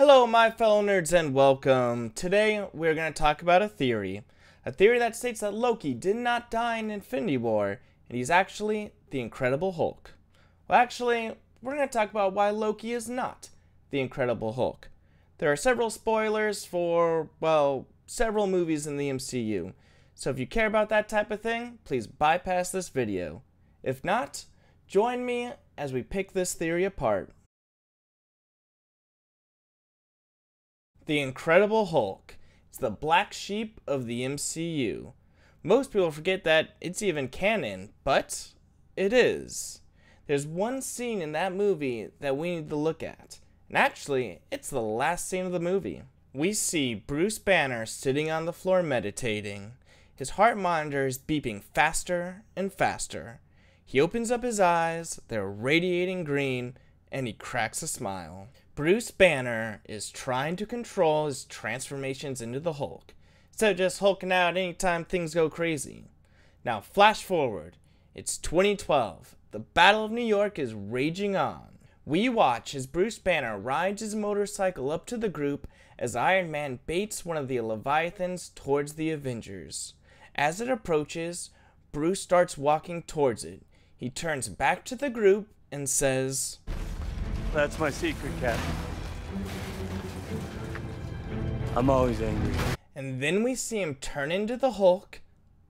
Hello, my fellow nerds, and welcome. Today, we're going to talk about a theory. A theory that states that Loki did not die in Infinity War, and he's actually the Incredible Hulk. Well, actually, we're going to talk about why Loki is not the Incredible Hulk. There are several spoilers for, well, several movies in the MCU. So if you care about that type of thing, please bypass this video. If not, join me as we pick this theory apart. The Incredible Hulk is the black sheep of the MCU. Most people forget that it's even canon, but it is. There's one scene in that movie that we need to look at. And actually, it's the last scene of the movie. We see Bruce Banner sitting on the floor meditating. His heart monitor is beeping faster and faster. He opens up his eyes, they're radiating green, and he cracks a smile. Bruce Banner is trying to control his transformations into the Hulk, of just hulking out anytime things go crazy. Now, flash forward. It's 2012. The Battle of New York is raging on. We watch as Bruce Banner rides his motorcycle up to the group as Iron Man baits one of the Leviathans towards the Avengers. As it approaches, Bruce starts walking towards it. He turns back to the group and says, That's my secret, Captain. I'm always angry. And then we see him turn into the Hulk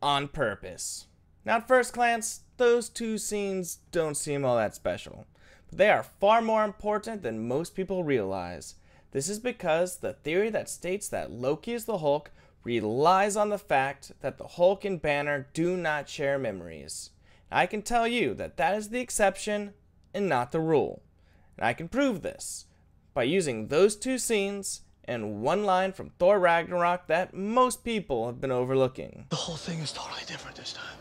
on purpose. Now, at first glance, those two scenes don't seem all that special, but they are far more important than most people realize. This is because the theory that states that Loki is the Hulk relies on the fact that the Hulk and Banner do not share memories. I can tell you that that is the exception and not the rule. And I can prove this by using those two scenes and one line from Thor Ragnarok that most people have been overlooking. The whole thing is totally different this time.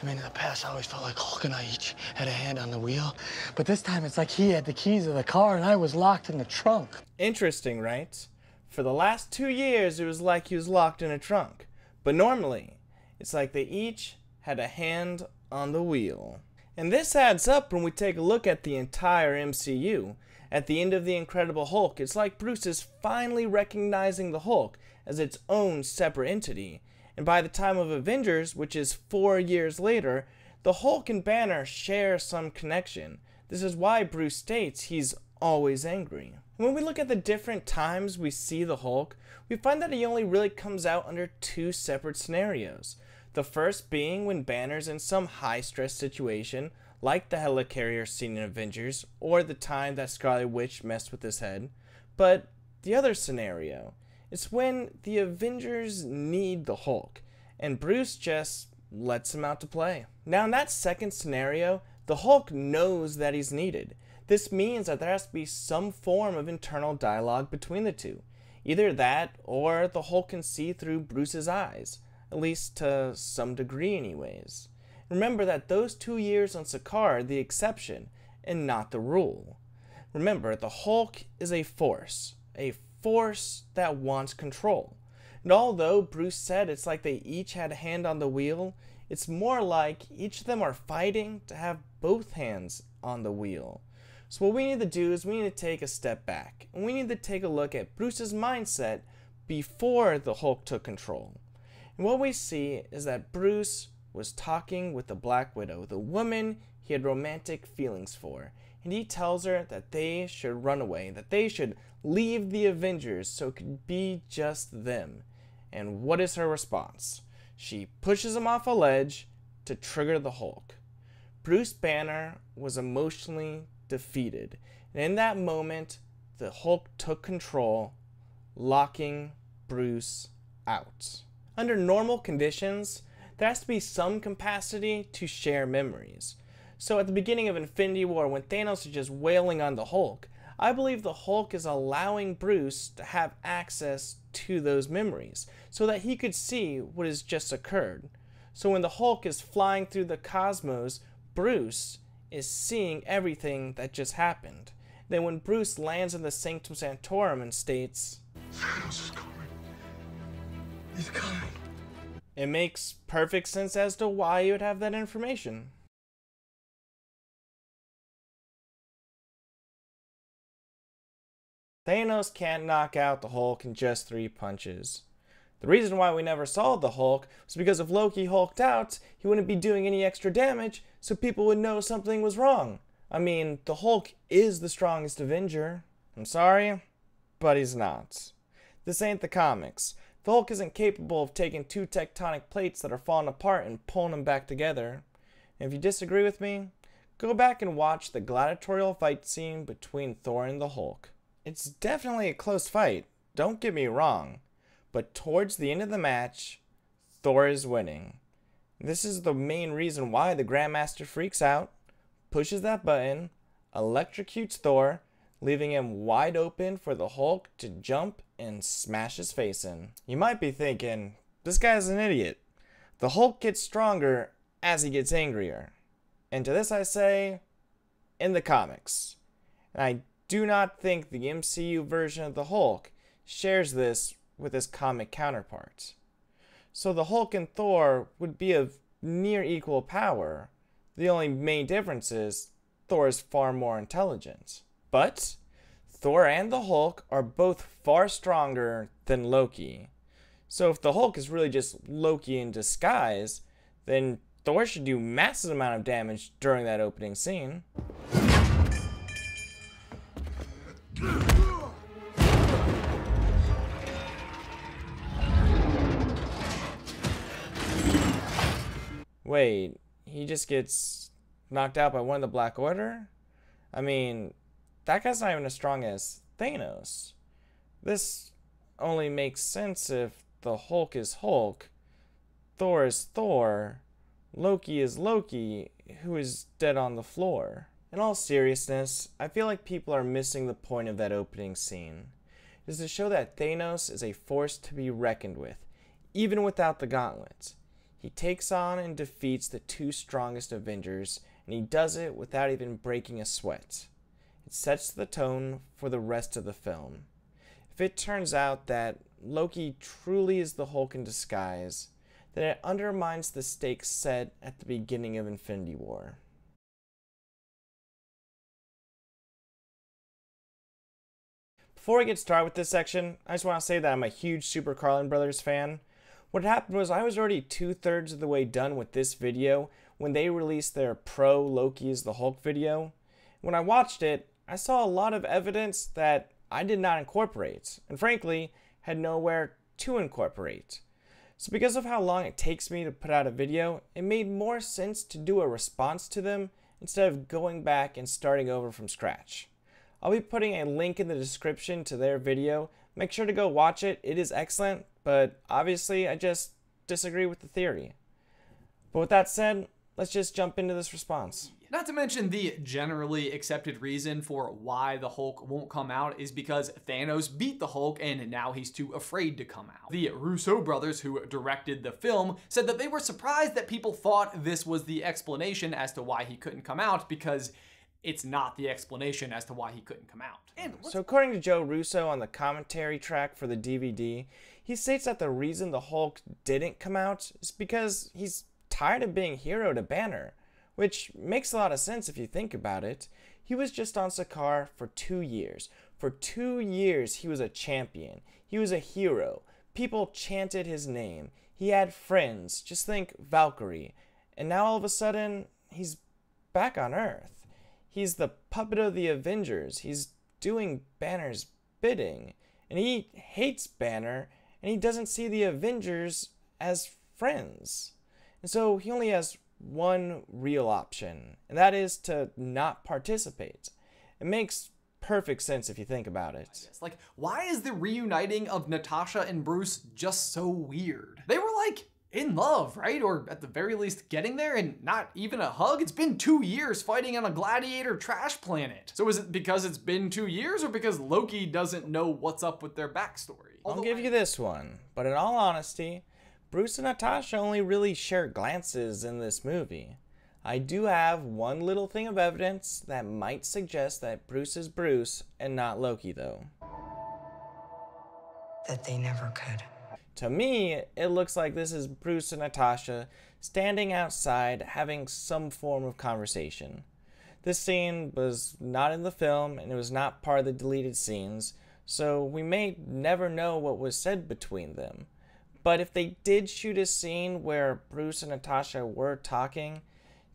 I mean, in the past, I always felt like Hulk and I each had a hand on the wheel. But this time, it's like he had the keys of the car and I was locked in the trunk. Interesting, right? For the last two years, it was like he was locked in a trunk. But normally, it's like they each had a hand on the wheel. And this adds up when we take a look at the entire MCU. At the end of The Incredible Hulk, it's like Bruce is finally recognizing the Hulk as its own separate entity. And by the time of Avengers, which is four years later, the Hulk and Banner share some connection. This is why Bruce states he's always angry. When we look at the different times we see the Hulk, we find that he only really comes out under two separate scenarios. The first being when Banner's in some high stress situation, like the helicarrier scene in Avengers, or the time that Scarlet Witch messed with his head. But the other scenario is when the Avengers need the Hulk, and Bruce just lets him out to play. Now, in that second scenario, the Hulk knows that he's needed. This means that there has to be some form of internal dialogue between the two. Either that, or the Hulk can see through Bruce's eyes at least to some degree, anyways. Remember that those two years on Sakaar are the exception and not the rule. Remember, the Hulk is a force, a force that wants control. And although Bruce said it's like they each had a hand on the wheel, it's more like each of them are fighting to have both hands on the wheel. So, what we need to do is we need to take a step back and we need to take a look at Bruce's mindset before the Hulk took control. And what we see is that Bruce was talking with the Black Widow, the woman he had romantic feelings for, and he tells her that they should run away, that they should leave the Avengers so it could be just them. And what is her response? She pushes him off a ledge to trigger the Hulk. Bruce Banner was emotionally defeated, and in that moment, the Hulk took control, locking Bruce out. Under normal conditions, there has to be some capacity to share memories. So at the beginning of Infinity War, when Thanos is just wailing on the Hulk, I believe the Hulk is allowing Bruce to have access to those memories so that he could see what has just occurred. So when the Hulk is flying through the cosmos, Bruce is seeing everything that just happened. Then when Bruce lands in the Sanctum Sanctorum and states, Thanos is coming. He's coming. It makes perfect sense as to why you would have that information. Thanos can't knock out the Hulk in just three punches. The reason why we never saw the Hulk was because if Loki hulked out, he wouldn't be doing any extra damage, so people would know something was wrong. I mean, the Hulk is the strongest Avenger. I'm sorry, but he's not. This ain't the comics. The Hulk isn't capable of taking two tectonic plates that are falling apart and pulling them back together. And if you disagree with me, go back and watch the gladiatorial fight scene between Thor and the Hulk. It's definitely a close fight, don't get me wrong, but towards the end of the match, Thor is winning. This is the main reason why the Grandmaster freaks out, pushes that button, electrocutes Thor, leaving him wide open for the Hulk to jump and smash his face in. You might be thinking, this guy's an idiot. The Hulk gets stronger as he gets angrier. And to this I say, in the comics. And I do not think the MCU version of the Hulk shares this with his comic counterparts. So the Hulk and Thor would be of near equal power. The only main difference is Thor is far more intelligent. But Thor and the Hulk are both far stronger than Loki. So if the Hulk is really just Loki in disguise, then Thor should do massive amount of damage during that opening scene. Wait, he just gets knocked out by one of the Black Order? I mean, that guy's not even as strong as Thanos. This only makes sense if the Hulk is Hulk, Thor is Thor, Loki is Loki, who is dead on the floor. In all seriousness, I feel like people are missing the point of that opening scene. It is to show that Thanos is a force to be reckoned with, even without the gauntlets. He takes on and defeats the two strongest Avengers, and he does it without even breaking a sweat. Sets the tone for the rest of the film. If it turns out that Loki truly is the Hulk in disguise, then it undermines the stakes set at the beginning of Infinity War. Before I get started with this section, I just want to say that I'm a huge Super Carlin Brothers fan. What happened was I was already two thirds of the way done with this video when they released their Pro Loki is the Hulk video. When I watched it, I saw a lot of evidence that I did not incorporate, and frankly, had nowhere to incorporate. So, because of how long it takes me to put out a video, it made more sense to do a response to them instead of going back and starting over from scratch. I'll be putting a link in the description to their video. Make sure to go watch it, it is excellent, but obviously, I just disagree with the theory. But with that said, let's just jump into this response. Not to mention the generally accepted reason for why the Hulk won't come out is because Thanos beat the Hulk and now he's too afraid to come out. The Russo brothers who directed the film said that they were surprised that people thought this was the explanation as to why he couldn't come out because it's not the explanation as to why he couldn't come out. And so, according to Joe Russo on the commentary track for the DVD, he states that the reason the Hulk didn't come out is because he's tired of being hero to Banner which makes a lot of sense if you think about it. He was just on Sakaar for two years. For two years, he was a champion. He was a hero. People chanted his name. He had friends. Just think Valkyrie. And now all of a sudden, he's back on Earth. He's the puppet of the Avengers. He's doing Banner's bidding. And he hates Banner, and he doesn't see the Avengers as friends. And so he only has one real option, and that is to not participate. It makes perfect sense if you think about it. Like, why is the reuniting of Natasha and Bruce just so weird? They were like in love, right? Or at the very least getting there and not even a hug. It's been two years fighting on a gladiator trash planet. So is it because it's been two years or because Loki doesn't know what's up with their backstory? I'll give you this one, but in all honesty, Bruce and Natasha only really share glances in this movie. I do have one little thing of evidence that might suggest that Bruce is Bruce and not Loki, though. That they never could. To me, it looks like this is Bruce and Natasha standing outside having some form of conversation. This scene was not in the film and it was not part of the deleted scenes, so we may never know what was said between them. But if they did shoot a scene where Bruce and Natasha were talking,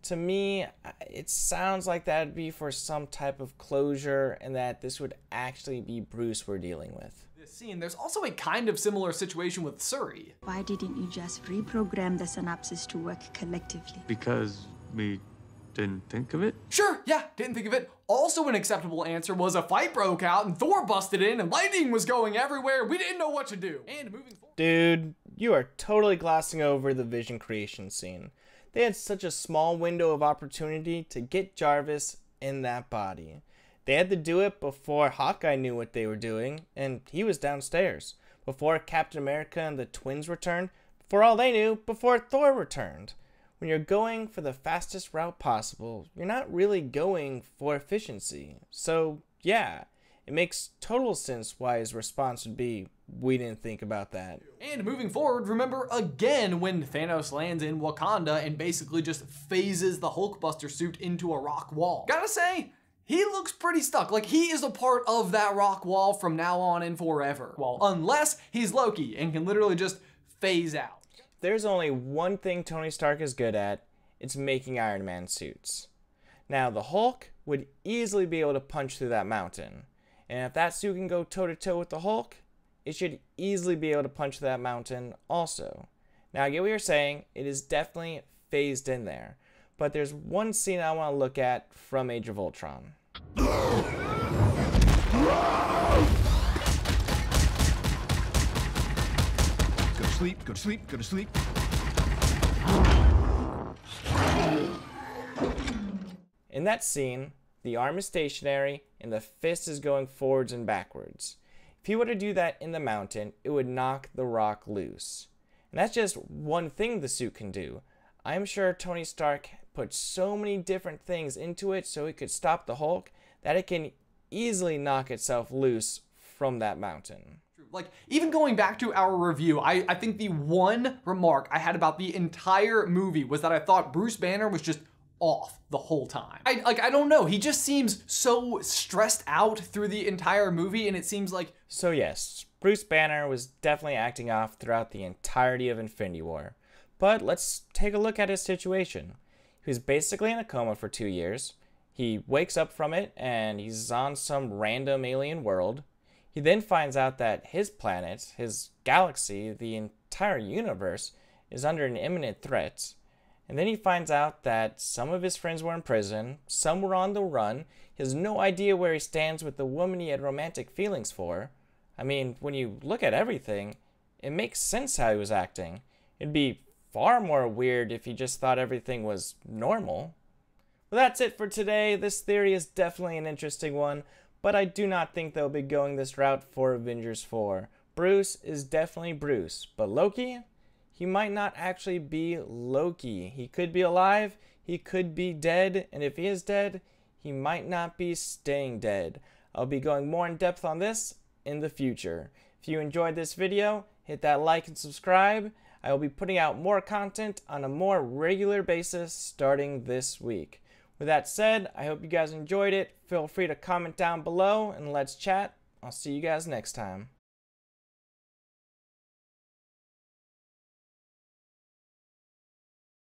to me, it sounds like that'd be for some type of closure and that this would actually be Bruce we're dealing with. This scene, there's also a kind of similar situation with Shuri. Why didn't you just reprogram the synapses to work collectively? Because we didn't think of it? Sure, yeah, didn't think of it. Also, an acceptable answer was a fight broke out and Thor busted in and lightning was going everywhere. We didn't know what to do. And moving forward. Dude, you are totally glossing over the vision creation scene. They had such a small window of opportunity to get Jarvis in that body. They had to do it before Hawkeye knew what they were doing, and he was downstairs. Before Captain America and the twins returned, for all they knew, before Thor returned. When you're going for the fastest route possible, you're not really going for efficiency. So, yeah, it makes total sense why his response would be, We didn't think about that. And moving forward, remember again when Thanos lands in Wakanda and basically just phases the Hulkbuster suit into a rock wall. Gotta say, he looks pretty stuck. Like he is a part of that rock wall from now on and forever. Well, unless he's Loki and can literally just phase out. There's only one thing Tony Stark is good at it's making Iron Man suits. Now, the Hulk would easily be able to punch through that mountain. And if that suit can go toe to toe with the Hulk, it should easily be able to punch that mountain also. Now, I get what you're saying, it is definitely phased in there. But there's one scene I want to look at from Age of Ultron. Go to sleep, go to sleep, go to sleep. In that scene, the arm is stationary and the fist is going forwards and backwards. If he were to do that in the mountain, it would knock the rock loose. And that's just one thing the suit can do. I'm sure Tony Stark put so many different things into it so it could stop the Hulk that it can easily knock itself loose from that mountain. Like, even going back to our review, I, I think the one remark I had about the entire movie was that I thought Bruce Banner was just off the whole time. I like I don't know, he just seems so stressed out through the entire movie and it seems like So yes, Bruce Banner was definitely acting off throughout the entirety of Infinity War. But let's take a look at his situation. He was basically in a coma for 2 years. He wakes up from it and he's on some random alien world. He then finds out that his planet, his galaxy, the entire universe is under an imminent threat and then he finds out that some of his friends were in prison, some were on the run. He has no idea where he stands with the woman he had romantic feelings for. I mean, when you look at everything, it makes sense how he was acting. It'd be far more weird if he just thought everything was normal. Well, that's it for today. This theory is definitely an interesting one, but I do not think they'll be going this route for Avengers 4. Bruce is definitely Bruce, but Loki? He might not actually be Loki. He could be alive, he could be dead, and if he is dead, he might not be staying dead. I'll be going more in depth on this in the future. If you enjoyed this video, hit that like and subscribe. I will be putting out more content on a more regular basis starting this week. With that said, I hope you guys enjoyed it. Feel free to comment down below and let's chat. I'll see you guys next time.